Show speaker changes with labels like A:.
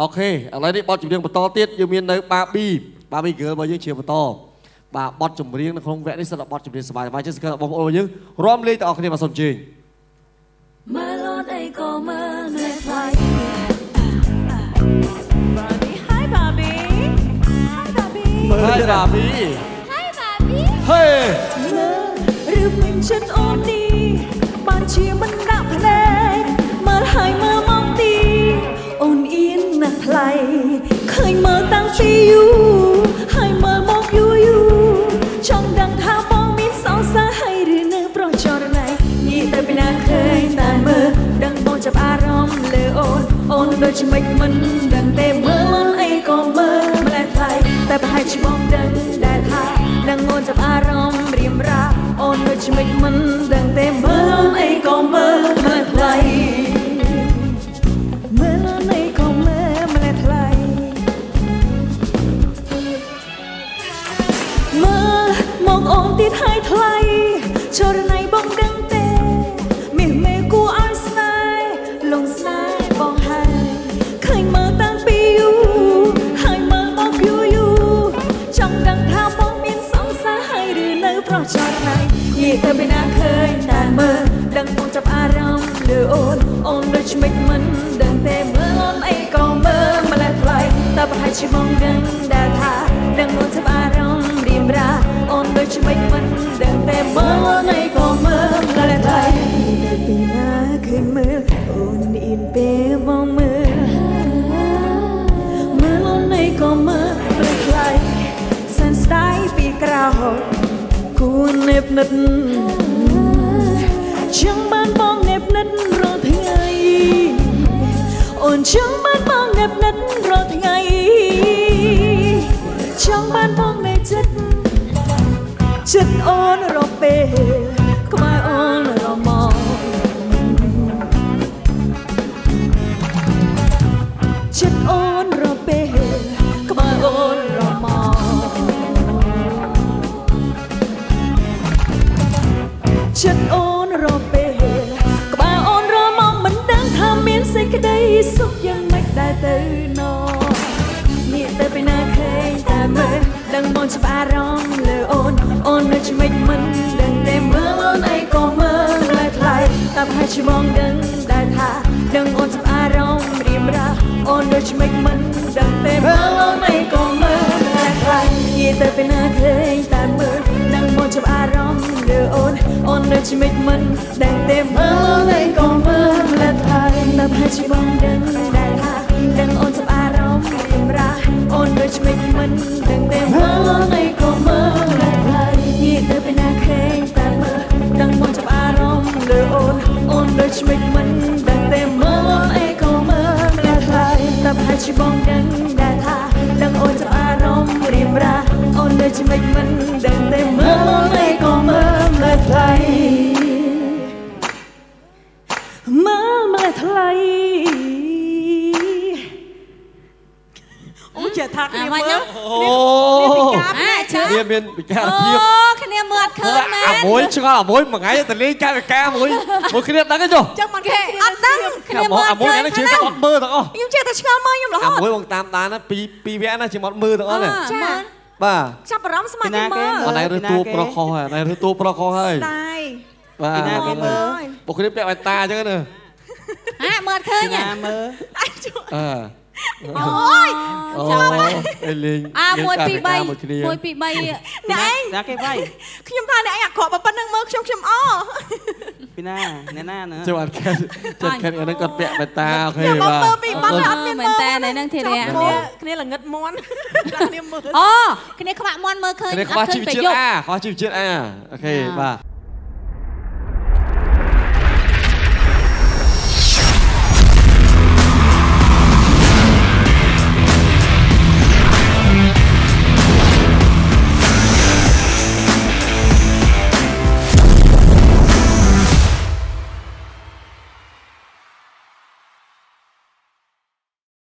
A: អូខេឥឡូវនេះបទចម្រៀងបន្តទៀតយើងមាននៅបាប៊ីបាប៊ី girl របស់យើងជាបន្តបាទបទចម្រៀងនៅក្នុងវគ្គនេះសិនបទចម្រៀងសប្បាយៗចឹងសង្ឃឹមបងប្អូនយើងរួមលេងទាំងអស់គ្នាបាទសូមជើញ
B: មើលអូនអីក៏មើលនៅថ្លៃ
C: Hi Bobby Hi Bobby
A: ហើយបាប៊ី
B: Hi Barbie
A: ហេ
C: មើលឬមិនចិត្តអូននេះបាន ពីយូរហើយមើលមកយូរយូរចង់ដឹងថាបងមានសង្សារហើយឬនៅប្រចរណៃនិយាយទៅពីណាឃើញតែមើលដឹងបងចាប់អារម្មណ៍លើអូនអូនដូចមិនមិនដឹងទេមើលអូនអីក៏មើលម្លែកថ្លៃតែប្រហែលជាបងដឹងដែរថាដឹងអូនចាប់អារម្មណ៍រៀមរាអូនដូចមិនមិនដឹង ទៀតហើយថ្លៃចរណៃបងដឹងទេមាសមេគួរឲ្យស្នេហ៍លងស្នេហ៍បងហើយឃើញមើលតាំងពីយូរហើយមើលមកយូរយូរចង់ដឹងថាបងមានសង្សារហើយឬនៅប្រចរណៃនិយាយទៅពីណាឃើញតែមើលដឹងបងចាប់អារម្មណ៍លើអូនអូនដូចមិនមិនដឹងទេមើលអូនអីក៏មើលម្លេះថ្លៃតែប្រហែលជាបងដឹង រនេបនិត chẳng ban bong nếp nứt rồi ថ្ងៃអូនចង់បានបងនែបនិតរាល់ថ្ងៃចង់បានបងនៅចិត្តចិត្តអូនរកពេល ចិត្តអូនរកពេលក្បែរអូនរមកមិនដឹងថាមានសេចក្តីសុខយ៉ាងម៉េចដែរទៅណនេះទៅពីណាឃើញតែមើលដឹងមកច្បាស់អារម្មណ៍លើអូនអូននៅឆ្មិចមិនដឹងទេមើលអូនអីក៏មើលថ្លៃថ្លៃតែប្រហែលជាបងដឹងដែរថាដឹងអូនច្បាស់អារម្មណ៍រៀមរាអូននៅឆ្មិចមិនដឹងទេមើលអូនអីក៏មើលថ្លៃថ្លៃនិយាយទៅពីណាឃើញតែមើល អូនអូននៅឆ្មិចមិនដឹងទេមើលអូនអីក៏មើលថ្លៃថ្លៃតែប្រហែលជាបងដឹងដែរថាដឹងអូនចាប់អារម្មណ៍រៀមរាអូននៅឆ្មិចមិនដឹងទេមើលអូនអីក៏មើលថ្លៃថ្លៃនិយាយទៅពីណាឃើញតែមើលដឹងមកចាប់អារម្មណ៍លើអូនអូននៅឆ្មិចមិនដឹងទេមើលអូនអីក៏មើលថ្លៃថ្លៃតែប្រហែលជាបងដឹងដែរថាដឹងអូនចាប់អារម្មណ៍រៀមរាអូននៅ មើលមើលថ្លៃអូចេះថាគ្នាមើល
A: អូ
D: អាជឿ
A: វាមានពិការ
D: អូ
A: ភាព
D: គ្នាមើលអត់ឃើញមែន
A: អាមួយឆ្ងល់អាមួយមួយថ្ងៃទៅលេងកាយវិការមួយមួយគ្នាដឹងទេចុះ
C: ចឹងមិន
D: គេអត់ដឹងគ្នាមើលអ
A: អា
D: ត់
A: មួយ
D: ឃើញ
A: ហ្នឹងជឿ
D: ខា
A: តែ
D: ង
A: អត់មើលទាំងអស់
C: ខ្ញុំចេះតែឆ្ងល់មើលខ្ញុំរហូ
A: អា
C: ត
A: មួយបងតាមដានណាពីពីវគ្គណាជាអត់មើលទាំងអស់ណា
D: ចាមើល
A: បាទ
C: ចាប់អារម្មណ៍ស្មារតីមើល
A: អត់ណៃឬតួប្រុសខុសហើយណៃឬតួប្រុសខុសហើយ
C: ដៃ
A: បាទ
E: ពីណាគេមើល
A: ពួកគ្នាពាក់បៃតាអញ្ចឹងណា
D: អាមើលអត់ឃើញ
E: ណា
D: ហ៎
E: មើល
A: អើ
D: អូយ
A: អូអេលេង
D: អា1 2 3
A: មួយគ្នា
D: 1 2 3
C: អ្នកឯង
E: ណាគេវាយ
C: ខ្ញុំថាអ្នកឯងអាក្រក់បើប៉ុណ្្នឹងមើលខ្ញុំខ្ញុំអ
E: ពីណាអ្នកណាណា
A: ចាំអត់ខែចិត្តខែហ្នឹងគាត់ពាក់បៃតាអូខេ
C: ខ្ញុំមក
A: បាទ
C: មើលពីបាត់ហើយអត់មាន
D: មែនតែនៅនឹងធីរៈ
C: គ្នាគ្នាល្ងឹតមន់គ្នាមើល
D: អូគ្នាខ្វាក់មន់មើលឃើញ
A: គ្នា
D: អ
A: ខ្វះ
D: ត់ឃើ
A: ជី
D: ញ
A: វ
D: តែ
A: ជាតិ
D: យប់
A: អាខ្វះជីវជាតិអាអូខេបាទ